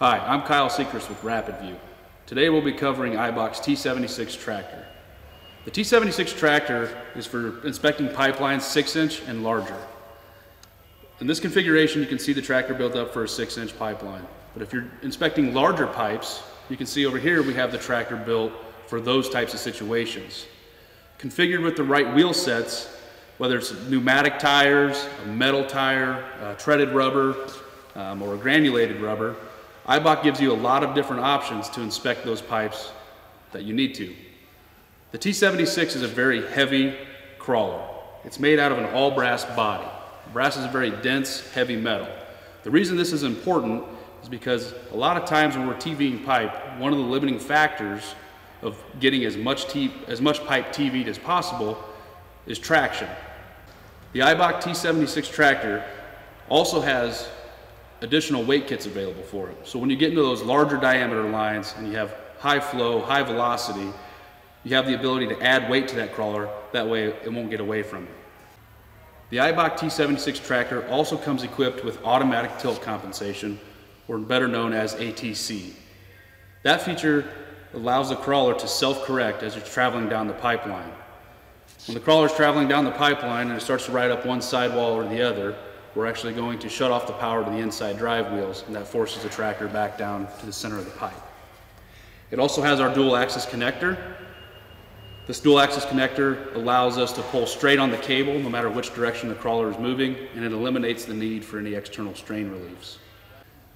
Hi, I'm Kyle Secrist with RapidView. Today we'll be covering IBAK T76 tractor. The T76 tractor is for inspecting pipelines 6 inch and larger. In this configuration you can see the tractor built up for a 6 inch pipeline. But if you're inspecting larger pipes, you can see over here we have the tractor built for those types of situations. Configured with the right wheel sets, whether it's pneumatic tires, a metal tire, treaded rubber, um, or a granulated rubber, IBAK gives you a lot of different options to inspect those pipes that you need to. The T76 is a very heavy crawler. It's made out of an all brass body. Brass is a very dense, heavy metal. The reason this is important is because a lot of times when we're TVing pipe, one of the limiting factors of getting as much, as much pipe TV'd as possible is traction. The IBAK T76 tractor also has additional weight kits available for it. So when you get into those larger diameter lines and you have high flow, high velocity, you have the ability to add weight to that crawler. That way it won't get away from you. The IBAK T76 tractor also comes equipped with automatic tilt compensation, or better known as ATC. That feature allows the crawler to self-correct as it's traveling down the pipeline. When the crawler is traveling down the pipeline and it starts to ride up one sidewall or the other, we're actually going to shut off the power to the inside drive wheels and that forces the tractor back down to the center of the pipe. It also has our dual axis connector. This dual axis connector allows us to pull straight on the cable no matter which direction the crawler is moving and it eliminates the need for any external strain reliefs.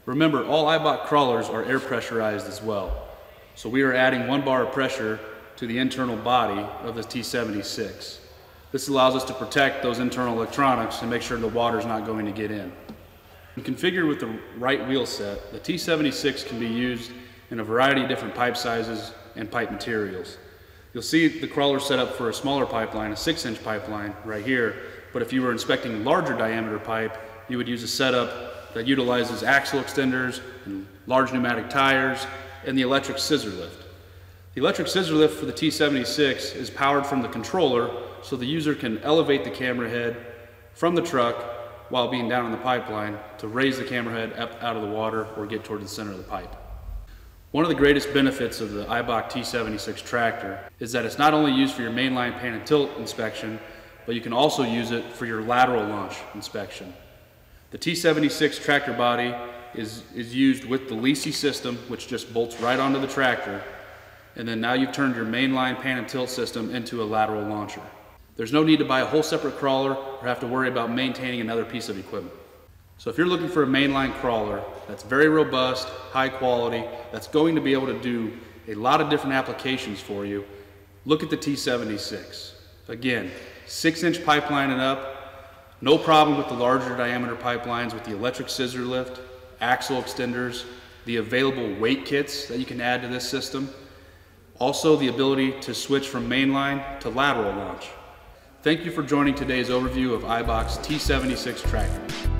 Remember, all IBAK crawlers are air pressurized as well. So we are adding one bar of pressure to the internal body of the T76. This allows us to protect those internal electronics and make sure the water is not going to get in. When configured with the right wheel set, the T76 can be used in a variety of different pipe sizes and pipe materials. You'll see the crawler set up for a smaller pipeline, a six inch pipeline right here, but if you were inspecting larger diameter pipe, you would use a setup that utilizes axle extenders and large pneumatic tires and the electric scissor lift. The electric scissor lift for the T76 is powered from the controller so the user can elevate the camera head from the truck while being down in the pipeline to raise the camera head up out of the water or get toward the center of the pipe. One of the greatest benefits of the IBAK T76 tractor is that it's not only used for your mainline pan and tilt inspection, but you can also use it for your lateral launch inspection. The T76 tractor body is, is used with the LISY system, which just bolts right onto the tractor, and then now you've turned your mainline pan and tilt system into a lateral launcher. There's no need to buy a whole separate crawler or have to worry about maintaining another piece of equipment. So if you're looking for a mainline crawler that's very robust, high quality, that's going to be able to do a lot of different applications for you, look at the T76. Again, six inch pipeline and up, no problem with the larger diameter pipelines with the electric scissor lift, axle extenders, the available weight kits that you can add to this system, also the ability to switch from mainline to lateral launch. Thank you for joining today's overview of IBAK T76 tractor.